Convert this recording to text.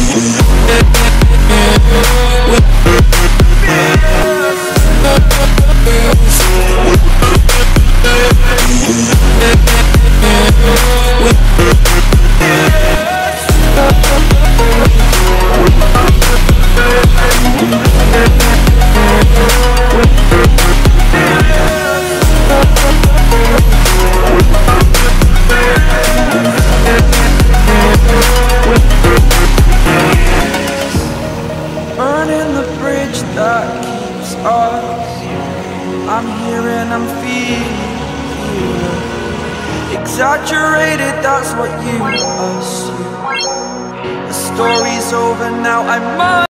Burning the bridge that keeps us. I'm here and I'm feeling. Exaggerated, that's what you assume. The story's over now, I must.